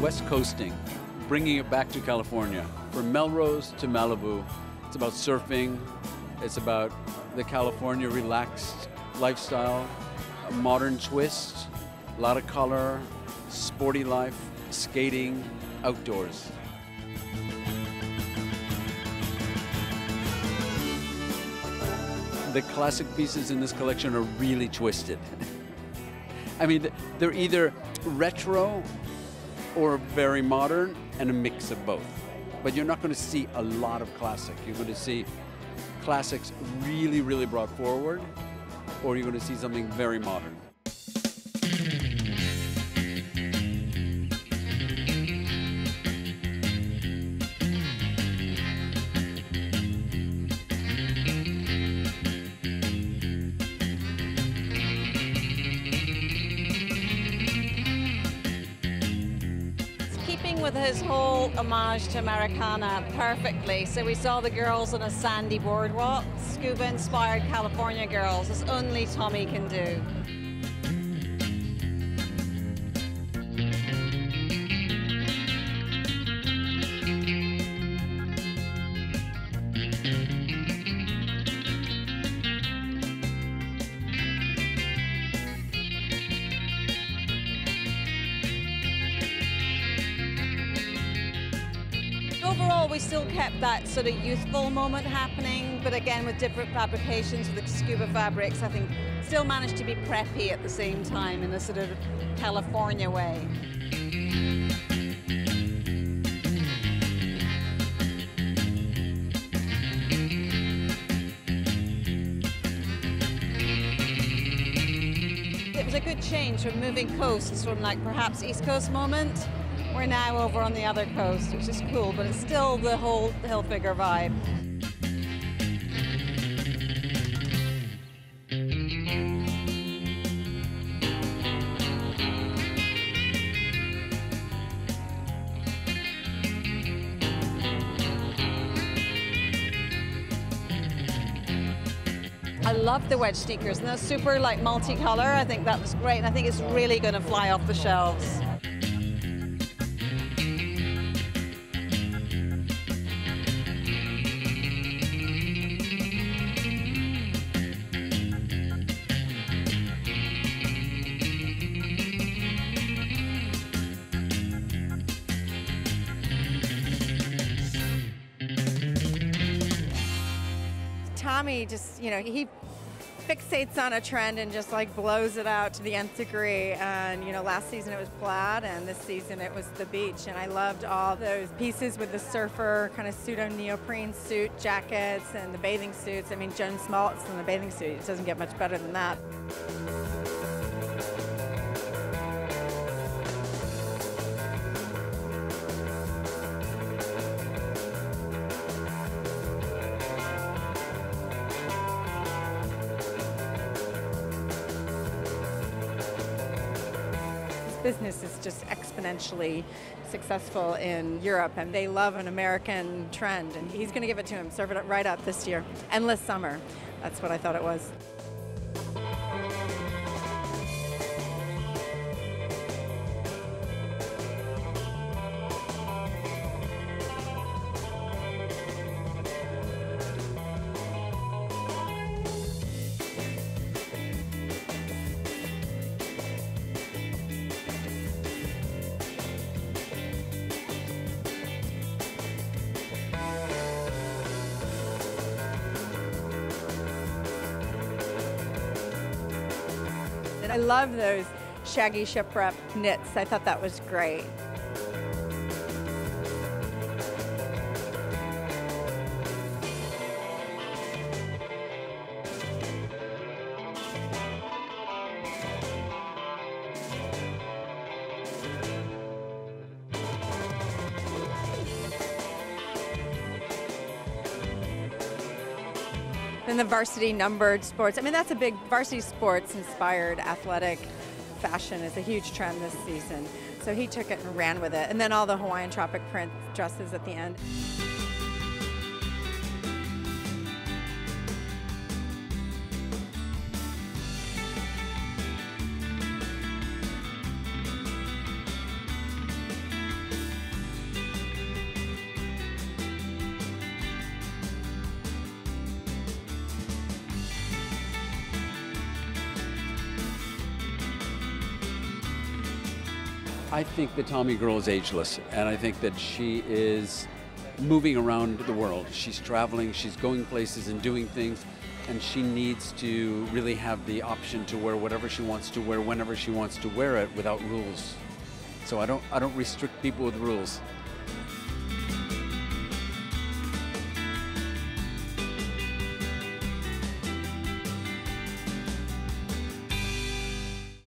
West coasting, bringing it back to California. From Melrose to Malibu, it's about surfing, it's about the California relaxed lifestyle, a modern twist, a lot of color, sporty life, skating, outdoors. The classic pieces in this collection are really twisted. I mean, they're either retro or very modern and a mix of both. But you're not going to see a lot of classic. You're going to see classics really, really brought forward, or you're going to see something very modern. With his whole homage to Americana perfectly. So we saw the girls on a sandy boardwalk, scuba inspired California girls, as only Tommy can do. Overall, we still kept that sort of youthful moment happening, but again with different fabrications with the scuba fabrics, I think still managed to be preppy at the same time in a sort of California way. It was a good change from moving coasts from like perhaps East Coast moment we're now over on the other coast, which is cool, but it's still the whole Hilfiger vibe. I love the wedge sneakers, and they're super like multicolor. I think that was great, and I think it's really going to fly off the shelves. Tommy just, you know, he fixates on a trend and just like blows it out to the nth degree. And, you know, last season it was plaid and this season it was the beach. And I loved all those pieces with the surfer kind of pseudo neoprene suit jackets and the bathing suits. I mean, Joan Smalls in the bathing suit. It doesn't get much better than that. Business is just exponentially successful in Europe, and they love an American trend. And he's going to give it to him, serve it right up this year. Endless summer. That's what I thought it was. I love those shaggy shipwreck knits. I thought that was great. Then the varsity numbered sports. I mean, that's a big varsity sports inspired athletic fashion is a huge trend this season. So he took it and ran with it. And then all the Hawaiian tropic print dresses at the end. I think the Tommy girl is ageless, and I think that she is moving around the world. She's traveling, she's going places and doing things, and she needs to really have the option to wear whatever she wants to wear whenever she wants to wear it without rules. So I don't I don't restrict people with rules.